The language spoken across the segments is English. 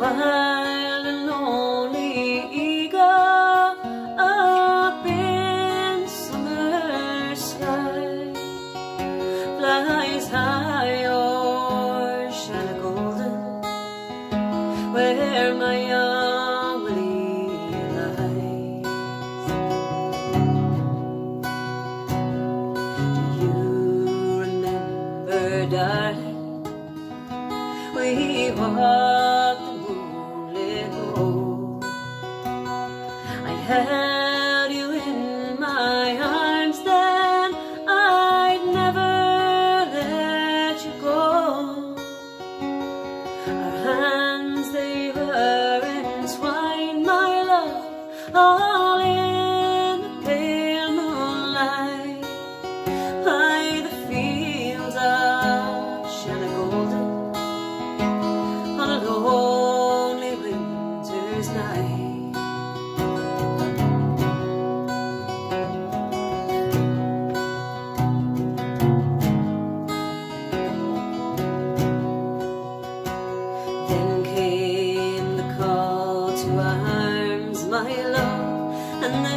wild and lonely eagle up in summer sky flies high o'er Shanagolden where my young Willie lies. Do you remember, darling, we walked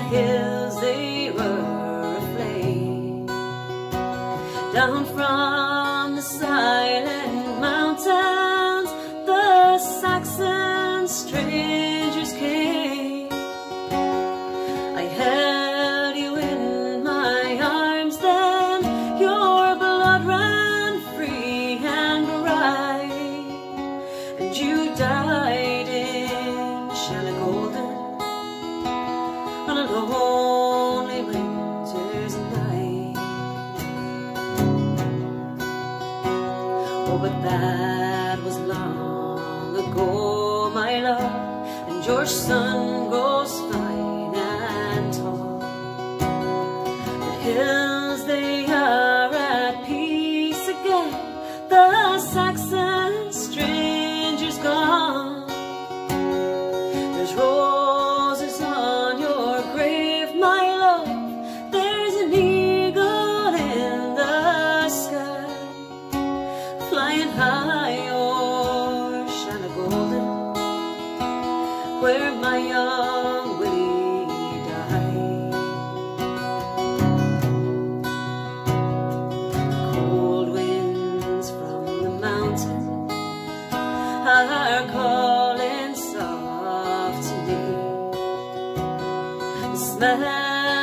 hills they were aflame. Down from the silent Oh, but that was long ago, my love, and your son grows fine and tall. The hills, they are at peace again, the Saxon strangers gone. There's roses where my young Willie died. Cold winds from the mountain are calling. The smell of